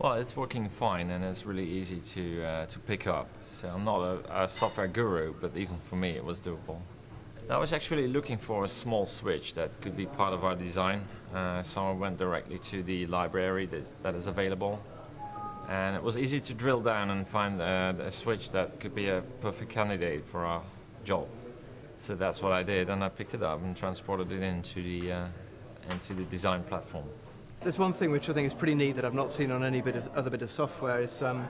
Well, it's working fine and it's really easy to uh, to pick up. So I'm not a, a, software guru, but even for me it was doable. I was actually looking for a small switch that could be part of our design, uh, so I went directly to the library that, that is available. And it was easy to drill down and find uh, a switch that could be a perfect candidate for our job. So that's what I did, and I picked it up and transported it into the uh, into the design platform. There's one thing which I think is pretty neat that I've not seen on any bit of other bit of software is um,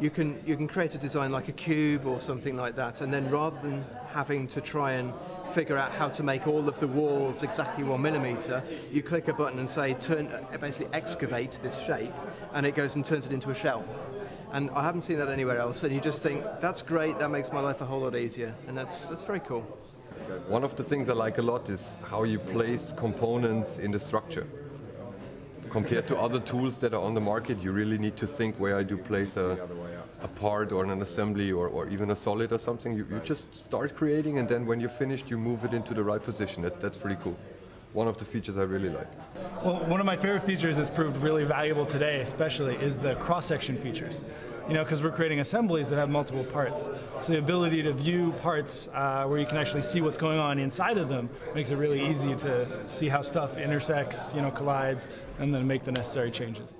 you can you can create a design like a cube or something like that, and then rather than having to try and figure out how to make all of the walls exactly one millimeter, you click a button and say turn basically excavate this shape, and it goes and turns it into a shell. And I haven't seen that anywhere else, and you just think that's great. That makes my life a whole lot easier, and that's that's very cool. One of the things I like a lot is how you place components in the structure compared to other tools that are on the market, you really need to think where I do place a, a part or an assembly or, or even a solid or something. You, you just start creating and then when you're finished, you move it into the right position. That, that's pretty cool. One of the features I really like. Well, one of my favorite features that's proved really valuable today, especially, is the cross-section features you know, because we're creating assemblies that have multiple parts. So the ability to view parts uh, where you can actually see what's going on inside of them makes it really easy to see how stuff intersects, you know, collides, and then make the necessary changes.